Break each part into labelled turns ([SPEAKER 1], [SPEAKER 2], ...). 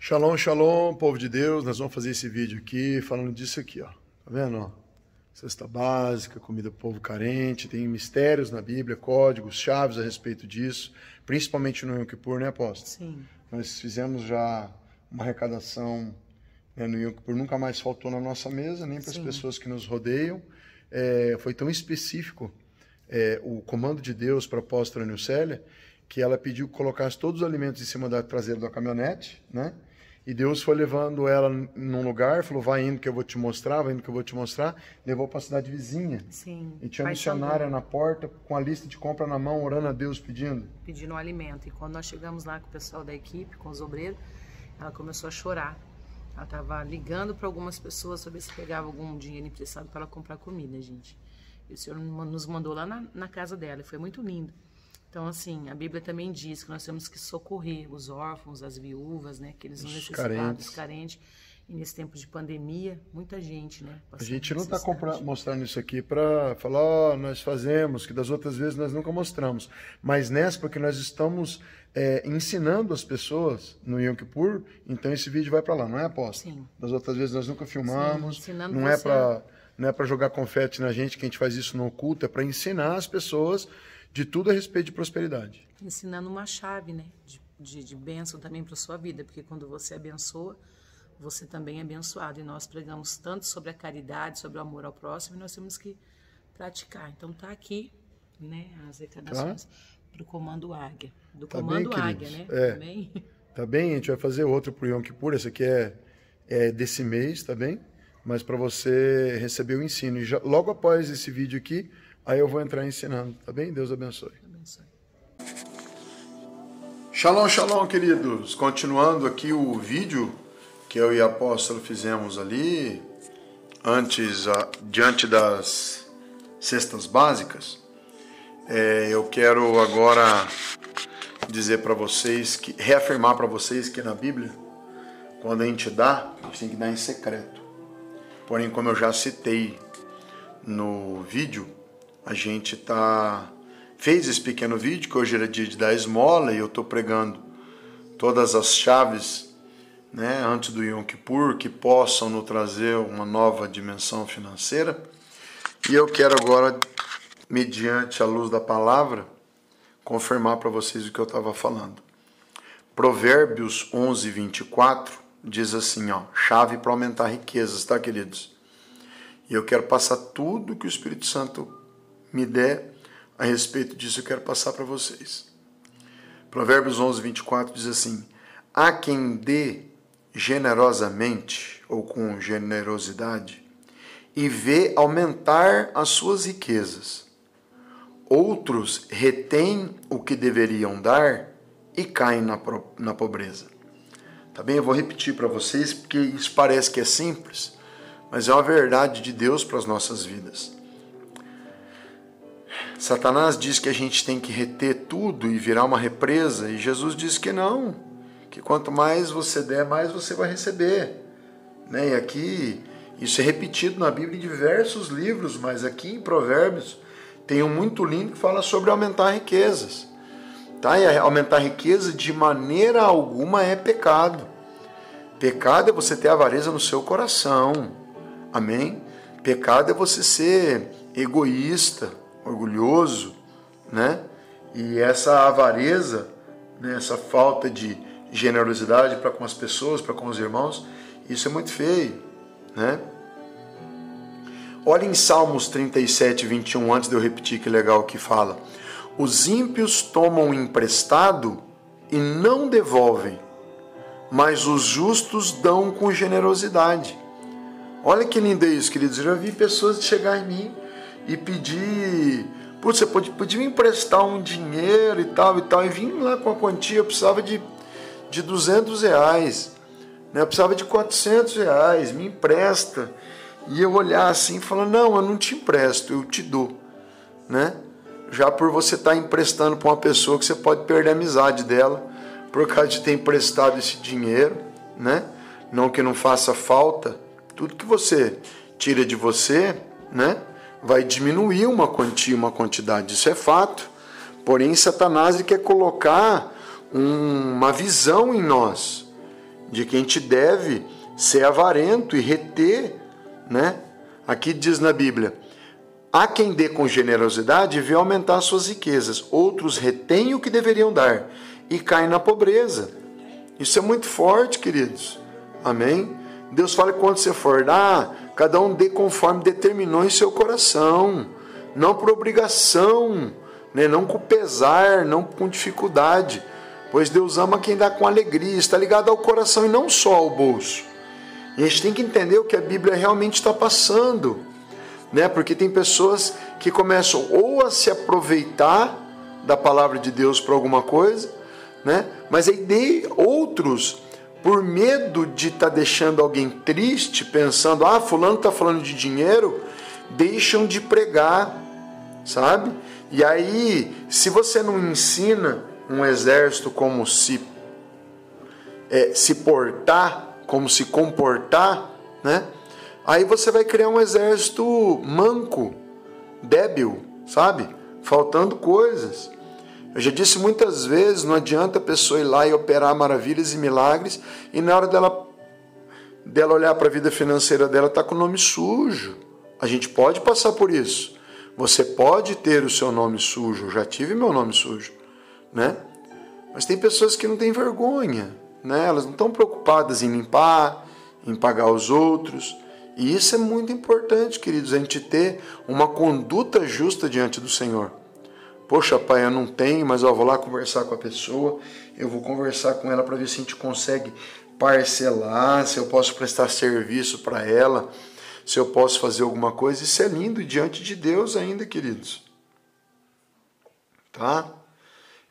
[SPEAKER 1] Shalom, shalom, povo de Deus. Nós vamos fazer esse vídeo aqui falando disso aqui, ó. Tá vendo? Ó? Cesta básica, comida para o povo carente, tem mistérios na Bíblia, códigos, chaves a respeito disso, principalmente no Yom Kippur, né, apóstolo?
[SPEAKER 2] Sim.
[SPEAKER 1] Nós fizemos já uma arrecadação né, no Yom Kippur, nunca mais faltou na nossa mesa, nem para as pessoas que nos rodeiam. É, foi tão específico é, o comando de Deus para a apóstola Nilcélia, que ela pediu que colocasse todos os alimentos em cima da traseira da caminhonete, né? E Deus foi levando ela num lugar, falou: vai indo que eu vou te mostrar, vai indo que eu vou te mostrar. Levou para a cidade vizinha.
[SPEAKER 2] Sim.
[SPEAKER 1] E tinha missionária na porta com a lista de compra na mão, orando a Deus, pedindo.
[SPEAKER 2] Pedindo um alimento. E quando nós chegamos lá com o pessoal da equipe, com os obreiros, ela começou a chorar. Ela estava ligando para algumas pessoas para ver se pegava algum dinheiro emprestado para ela comprar comida, gente. E o Senhor nos mandou lá na, na casa dela. E foi muito lindo. Então, assim, a Bíblia também diz que nós temos que socorrer os órfãos, as viúvas, né? Aqueles necessitados,
[SPEAKER 1] carentes.
[SPEAKER 2] carentes. E nesse tempo de pandemia, muita gente, né?
[SPEAKER 1] A gente não está mostrando isso aqui para falar, ó, nós fazemos, que das outras vezes nós nunca mostramos. Mas nessa, porque nós estamos é, ensinando as pessoas no Yom Kippur, então esse vídeo vai para lá, não é, apóstolo?
[SPEAKER 2] Sim.
[SPEAKER 1] Das outras vezes nós nunca filmamos,
[SPEAKER 2] Sim,
[SPEAKER 1] não é para não é para jogar confete na gente, que a gente faz isso no oculto, é para ensinar as pessoas de tudo a respeito de prosperidade.
[SPEAKER 2] ensinando uma chave, né, de, de, de bênção também para sua vida, porque quando você abençoa, você também é abençoado. E nós pregamos tanto sobre a caridade, sobre o amor ao próximo, e nós temos que praticar. Então tá aqui, né, as arrecadações para o Comando Águia, do
[SPEAKER 1] Tá
[SPEAKER 2] Comando
[SPEAKER 1] bem,
[SPEAKER 2] Águia,
[SPEAKER 1] queridos?
[SPEAKER 2] né?
[SPEAKER 1] É.
[SPEAKER 2] Também.
[SPEAKER 1] Tá bem? A gente vai fazer outro pro Yom Kippur, esse aqui é, é desse mês, tá bem? Mas para você receber o ensino. E já- logo após esse vídeo aqui, aí eu vou entrar ensinando, tá bem? Deus abençoe.
[SPEAKER 2] Abençoe.
[SPEAKER 1] Shalom, shalom, queridos. Continuando aqui o vídeo que eu e a apóstolo fizemos ali, antes, a- diante das cestas básicas, é, eu quero agora dizer para vocês, que reafirmar para vocês que na Bíblia, quando a gente dá, a gente tem que dar em secreto. Porém, como eu já citei no vídeo, a gente tá fez esse pequeno vídeo que hoje era dia de dar esmola e eu estou pregando todas as chaves, né, antes do Yom Kippur que possam nos trazer uma nova dimensão financeira. E eu quero agora, mediante a luz da palavra, confirmar para vocês o que eu estava falando. Provérbios 11, 24 diz assim, ó, chave para aumentar riquezas, tá, queridos? E eu quero passar tudo que o Espírito Santo me der a respeito disso, eu quero passar para vocês. Provérbios 11, 24 diz assim: Há quem dê generosamente ou com generosidade e vê aumentar as suas riquezas. Outros retêm o que deveriam dar e caem na, na pobreza. Tá bem? Eu vou repetir para vocês porque isso parece que é simples, mas é uma verdade de Deus para as nossas vidas. Satanás diz que a gente tem que reter tudo e virar uma represa, e Jesus diz que não, que quanto mais você der, mais você vai receber. Né? E aqui, isso é repetido na Bíblia em diversos livros, mas aqui em Provérbios tem um muito lindo que fala sobre aumentar riquezas. Tá? E aumentar riqueza de maneira alguma é pecado. Pecado é você ter avareza no seu coração. Amém? Pecado é você ser egoísta, orgulhoso, né? E essa avareza, né? essa falta de generosidade para com as pessoas, para com os irmãos, isso é muito feio, né? Olha em Salmos 37, 21, antes de eu repetir que legal que fala. Os ímpios tomam emprestado e não devolvem, mas os justos dão com generosidade. Olha que lindo é isso, queridos. Eu já vi pessoas chegar em mim e pedir. Putz, você podia, podia me emprestar um dinheiro e tal e tal. E vim lá com a quantia, eu precisava de, de 200 reais. Né? Eu precisava de 400 reais, me empresta. E eu olhar assim e falar: Não, eu não te empresto, eu te dou. Né? Já por você estar emprestando para uma pessoa que você pode perder a amizade dela por causa de ter emprestado esse dinheiro, né? Não que não faça falta, tudo que você tira de você, né? Vai diminuir uma quantia, uma quantidade, isso é fato. Porém, Satanás quer colocar um- uma visão em nós de que a gente deve ser avarento e reter, né? Aqui diz na Bíblia: há quem dê com generosidade e vê aumentar suas riquezas, outros retêm o que deveriam dar e caem na pobreza. Isso é muito forte, queridos. Amém? Deus fala que quando você for dar, cada um dê conforme determinou em seu coração, não por obrigação, né? não com pesar, não com dificuldade, pois Deus ama quem dá com alegria, está ligado ao coração e não só ao bolso. E a gente tem que entender o que a Bíblia realmente está passando, né? Porque tem pessoas que começam ou a se aproveitar da palavra de Deus para alguma coisa, né? Mas aí de outros por medo de estar tá deixando alguém triste, pensando, ah, fulano está falando de dinheiro, deixam de pregar, sabe? E aí, se você não ensina um exército como se é, se portar, como se comportar, né? Aí você vai criar um exército manco, débil, sabe? Faltando coisas. Eu já disse muitas vezes, não adianta a pessoa ir lá e operar maravilhas e milagres e na hora dela, dela olhar para a vida financeira dela tá com o nome sujo. A gente pode passar por isso. Você pode ter o seu nome sujo. Eu já tive meu nome sujo, né? Mas tem pessoas que não têm vergonha, né? Elas não estão preocupadas em limpar, em pagar os outros. E isso é muito importante, queridos, a gente ter uma conduta justa diante do Senhor. Poxa, pai, eu não tenho, mas eu vou lá conversar com a pessoa, eu vou conversar com ela para ver se a gente consegue parcelar, se eu posso prestar serviço para ela, se eu posso fazer alguma coisa. Isso é lindo diante de Deus ainda, queridos. Tá?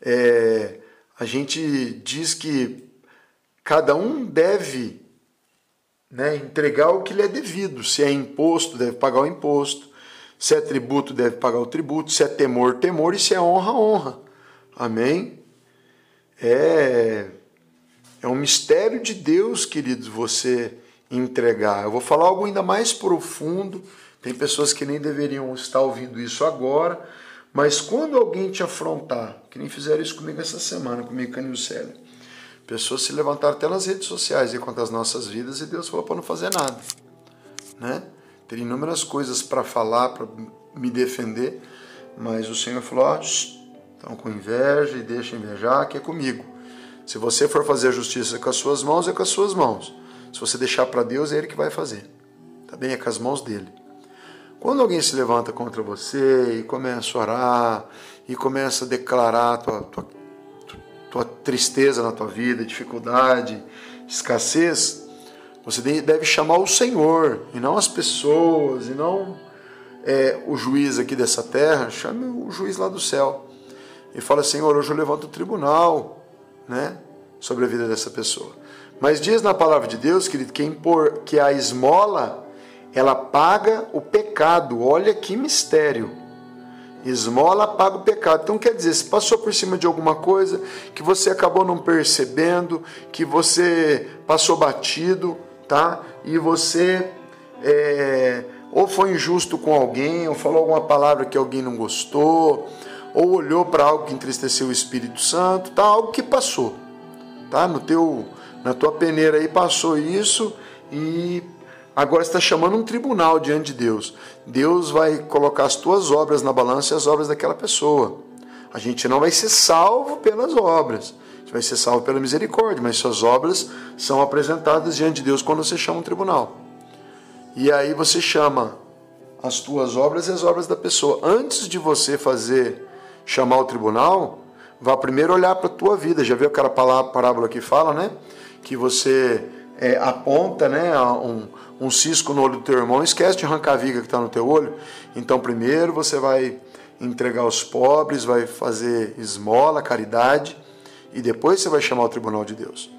[SPEAKER 1] É, a gente diz que cada um deve né, entregar o que lhe é devido. Se é imposto, deve pagar o imposto. Se é tributo, deve pagar o tributo. Se é temor, temor. E se é honra, honra. Amém? É, é um mistério de Deus, queridos, você entregar. Eu vou falar algo ainda mais profundo. Tem pessoas que nem deveriam estar ouvindo isso agora. Mas quando alguém te afrontar, que nem fizeram isso comigo essa semana, comigo com Célio, pessoas se levantaram até nas redes sociais e quanto às nossas vidas e Deus falou para não fazer nada, né? Ter inúmeras coisas para falar, para me defender, mas o Senhor falou: oh, estão com inveja e deixa invejar, que é comigo. Se você for fazer a justiça com as suas mãos, é com as suas mãos. Se você deixar para Deus, é Ele que vai fazer. Tá bem? É com as mãos dele. Quando alguém se levanta contra você e começa a orar e começa a declarar tua, tua, tua tristeza na tua vida, dificuldade, escassez, você deve chamar o Senhor e não as pessoas e não é, o juiz aqui dessa terra. Chame o juiz lá do céu e fala: Senhor, hoje eu levanto o tribunal, né, sobre a vida dessa pessoa. Mas diz na palavra de Deus, querido, que, impor, que a esmola ela paga o pecado. Olha que mistério. Esmola paga o pecado. Então quer dizer, se passou por cima de alguma coisa que você acabou não percebendo, que você passou batido, tá? E você é, ou foi injusto com alguém, ou falou alguma palavra que alguém não gostou, ou olhou para algo que entristeceu o Espírito Santo, tá? Algo que passou, tá? No teu, na tua peneira aí passou isso e agora está chamando um tribunal diante de Deus. Deus vai colocar as tuas obras na balança e as obras daquela pessoa. A gente não vai ser salvo pelas obras vai ser salvo pela misericórdia, mas suas obras são apresentadas diante de Deus quando você chama um tribunal. E aí você chama as tuas obras e as obras da pessoa. Antes de você fazer chamar o tribunal, vá primeiro olhar para a tua vida. Já viu aquela parábola que fala, né? Que você é, aponta né, um, um cisco no olho do teu irmão, esquece de arrancar a viga que está no teu olho. Então primeiro você vai entregar aos pobres, vai fazer esmola, caridade e depois você vai chamar o tribunal de Deus.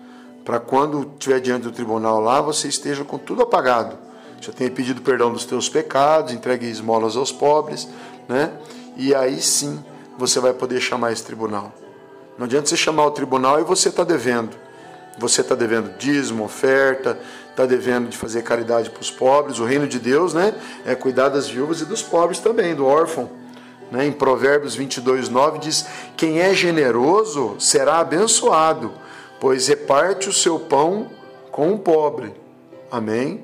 [SPEAKER 1] Para quando estiver diante do tribunal lá, você esteja com tudo apagado. Já tenha pedido perdão dos teus pecados, entregue esmolas aos pobres, né? E aí sim você vai poder chamar esse tribunal. Não adianta você chamar o tribunal e você está devendo. Você está devendo dízimo, oferta, está devendo de fazer caridade para os pobres. O reino de Deus né, é cuidar das viúvas e dos pobres também, do órfão. Né? Em Provérbios 22, 9 diz: Quem é generoso será abençoado, pois reparte o seu pão com o pobre. Amém?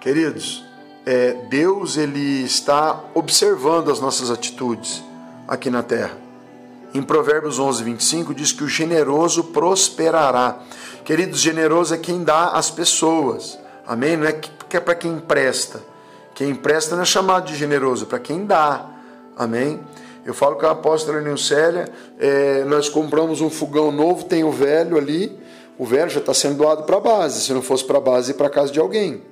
[SPEAKER 1] Queridos, é, Deus ele está observando as nossas atitudes aqui na terra. Em Provérbios 11, 25 diz que o generoso prosperará. Queridos, generoso é quem dá às pessoas. Amém? Não é que é para quem empresta. Quem empresta não é chamado de generoso, é para quem dá. Amém? Eu falo com a apóstola Nilcélia, é, nós compramos um fogão novo, tem o velho ali, o velho já está sendo doado para a base, se não fosse para a base, para casa de alguém.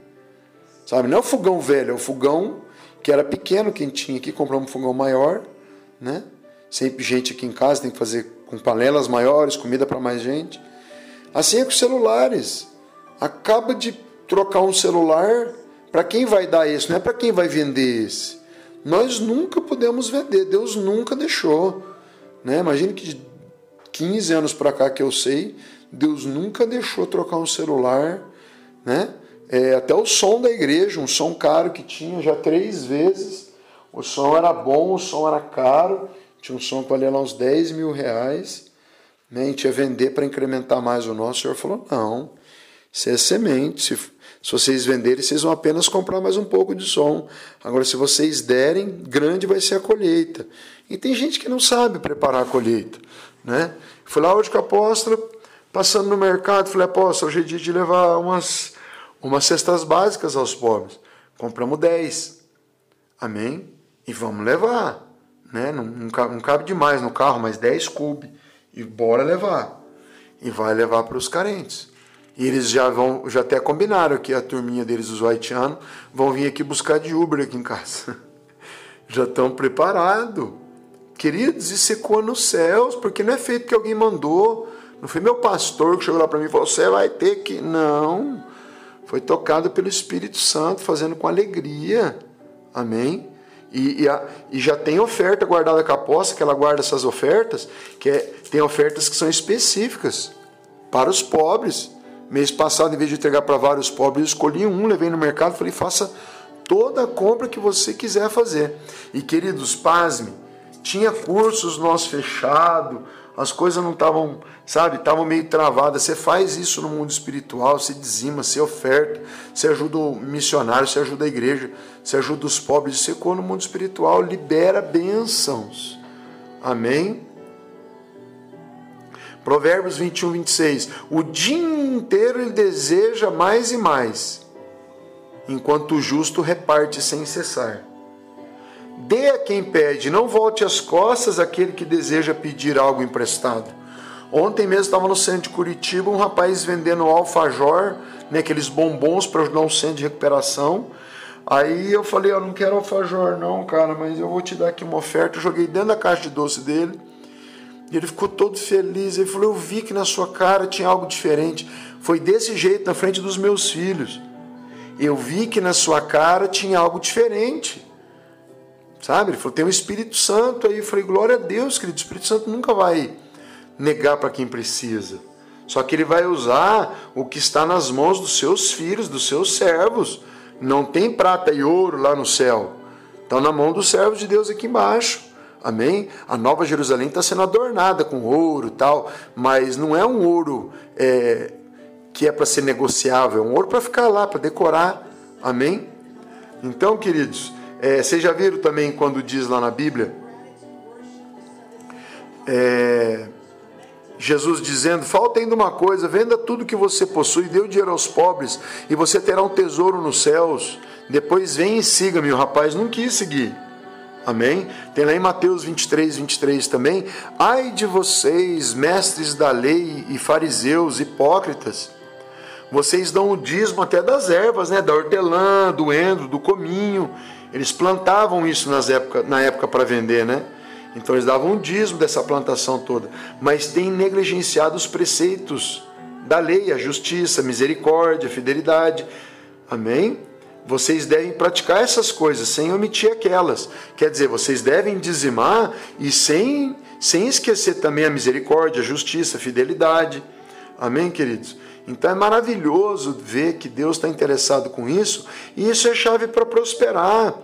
[SPEAKER 1] Sabe? Não é o fogão velho, é o fogão que era pequeno, quem tinha aqui, compramos um fogão maior, né? Sempre gente aqui em casa tem que fazer com panelas maiores, comida para mais gente. Assim é com os celulares. Acaba de trocar um celular, para quem vai dar isso? Não é para quem vai vender esse. Nós nunca podemos vender, Deus nunca deixou. Né? Imagine que de 15 anos para cá que eu sei, Deus nunca deixou trocar um celular, né? É, até o som da igreja, um som caro que tinha já três vezes. O som era bom, o som era caro, tinha um som que valia lá uns 10 mil reais. Né? A gente ia vender para incrementar mais o nosso. O senhor falou: não, isso é semente. Se, se vocês venderem, vocês vão apenas comprar mais um pouco de som. Agora, se vocês derem, grande vai ser a colheita. E tem gente que não sabe preparar a colheita. Né? Fui lá hoje com a apóstola, passando no mercado, falei, apóstolo, hoje é dia de levar umas, umas cestas básicas aos pobres. Compramos 10. Amém? E vamos levar. Né? Não, não, cabe, não cabe demais no carro, mas 10 cube. E bora levar. E vai levar para os carentes. E eles já vão, já até combinaram que a turminha deles, os haitianos, vão vir aqui buscar de Uber aqui em casa. já estão preparados. Queridos, isso ecoa nos céus, porque não é feito que alguém mandou. Não foi meu pastor que chegou lá para mim e falou: você vai ter que. Não. Foi tocado pelo Espírito Santo, fazendo com alegria. Amém? E, e, a, e, já tem oferta guardada com a aposta, que ela guarda essas ofertas, que é, tem ofertas que são específicas para os pobres. Mês passado, em vez de entregar para vários pobres, eu escolhi um, levei no mercado, falei, faça toda a compra que você quiser fazer. E queridos, pasme, tinha cursos nós fechado, as coisas não estavam, sabe, estavam meio travadas. Você faz isso no mundo espiritual, você dizima, você oferta, você ajuda o missionário, você ajuda a igreja, você ajuda os pobres. Você, no mundo espiritual, libera bênçãos. Amém? Provérbios 21, 26. O dia inteiro ele deseja mais e mais, enquanto o justo reparte sem cessar. Dê a quem pede, não volte as costas àquele que deseja pedir algo emprestado. Ontem mesmo estava no centro de Curitiba um rapaz vendendo alfajor, né, aqueles bombons para ajudar um centro de recuperação. Aí eu falei, eu não quero alfajor não, cara, mas eu vou te dar aqui uma oferta. Eu joguei dentro da caixa de doce dele e ele ficou todo feliz. Ele falou: Eu vi que na sua cara tinha algo diferente. Foi desse jeito na frente dos meus filhos. Eu vi que na sua cara tinha algo diferente. Sabe? Ele falou: Tem um Espírito Santo aí. Eu falei: Glória a Deus, querido. O Espírito Santo nunca vai negar para quem precisa. Só que ele vai usar o que está nas mãos dos seus filhos, dos seus servos. Não tem prata e ouro lá no céu. Estão na mão dos servos de Deus aqui embaixo. Amém? A Nova Jerusalém está sendo adornada com ouro e tal, mas não é um ouro é, que é para ser negociável, é um ouro para ficar lá, para decorar. Amém? Então, queridos, é, vocês já viram também quando diz lá na Bíblia, é, Jesus dizendo: falta ainda uma coisa, venda tudo que você possui, dê o dinheiro aos pobres, e você terá um tesouro nos céus. Depois vem e siga-me. O rapaz não quis seguir. Amém? Tem lá em Mateus 23, 23 também. Ai de vocês, mestres da lei e fariseus, hipócritas, vocês dão o dízimo até das ervas, né? Da hortelã, do endro, do cominho. Eles plantavam isso nas época, na época para vender, né? Então eles davam um dízimo dessa plantação toda. Mas têm negligenciado os preceitos da lei, a justiça, a misericórdia, a fidelidade. Amém? Vocês devem praticar essas coisas sem omitir aquelas. Quer dizer, vocês devem dizimar e sem, sem esquecer também a misericórdia, a justiça, a fidelidade. Amém, queridos? Então é maravilhoso ver que Deus está interessado com isso e isso é chave para prosperar.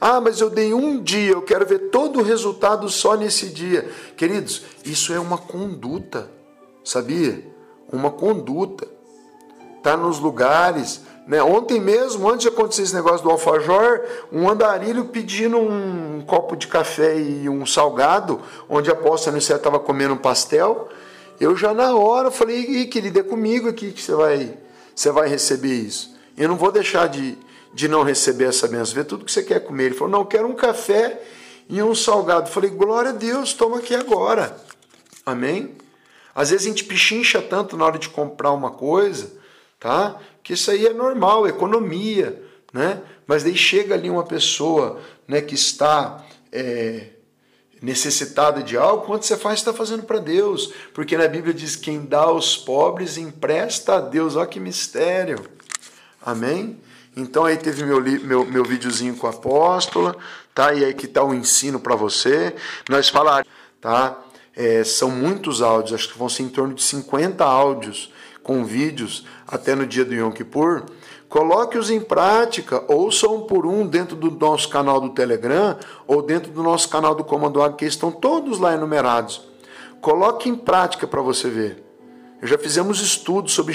[SPEAKER 1] Ah, mas eu dei um dia, eu quero ver todo o resultado só nesse dia. Queridos, isso é uma conduta, sabia? uma conduta. Tá nos lugares, né? Ontem mesmo, antes de acontecer esse negócio do alfajor, um andarilho pedindo um copo de café e um salgado, onde a posta no céu estava comendo um pastel. Eu já na hora falei, querido, é comigo aqui que você vai, você vai receber isso. Eu não vou deixar de, de não receber essa benção. Vê tudo que você quer comer. Ele falou, não, eu quero um café e um salgado. Eu falei, glória a Deus, toma aqui agora. Amém? Às vezes a gente pichincha tanto na hora de comprar uma coisa, tá? Que isso aí é normal, economia, né? Mas daí chega ali uma pessoa né, que está é, necessitada de algo, quanto você faz, está fazendo para Deus. Porque na Bíblia diz: quem dá aos pobres empresta a Deus. Olha que mistério. Amém? Então aí teve meu, meu, meu videozinho com a apóstola, tá? E aí que está o ensino para você. Nós falar, tá? É, são muitos áudios, acho que vão ser em torno de 50 áudios com vídeos até no dia do Yom Kippur. Coloque-os em prática, ouça um por um dentro do nosso canal do Telegram ou dentro do nosso canal do Comando Águia, que estão todos lá enumerados. Coloque em prática para você ver. Já fizemos estudos sobre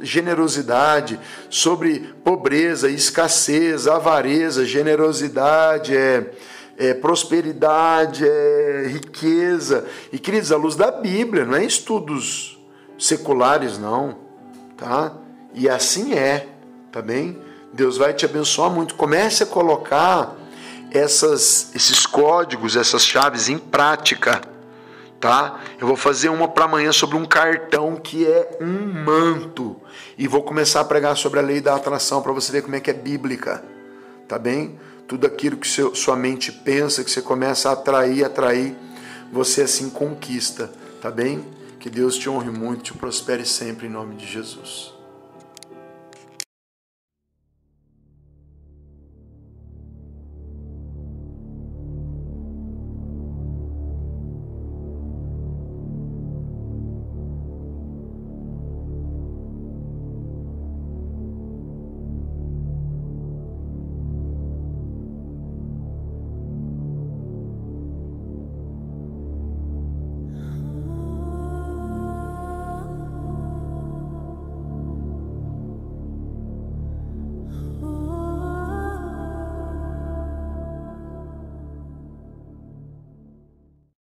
[SPEAKER 1] generosidade, sobre pobreza, escassez, avareza, generosidade, é, é, prosperidade, é, riqueza. E, queridos, à luz da Bíblia, não é estudos seculares, não. Tá? E assim é, tá bem? Deus vai te abençoar muito. Comece a colocar essas, esses códigos, essas chaves em prática tá? Eu vou fazer uma para amanhã sobre um cartão que é um manto e vou começar a pregar sobre a lei da atração para você ver como é que é bíblica, tá bem? Tudo aquilo que seu, sua mente pensa, que você começa a atrair, atrair, você assim conquista, tá bem? Que Deus te honre muito, te prospere sempre em nome de Jesus.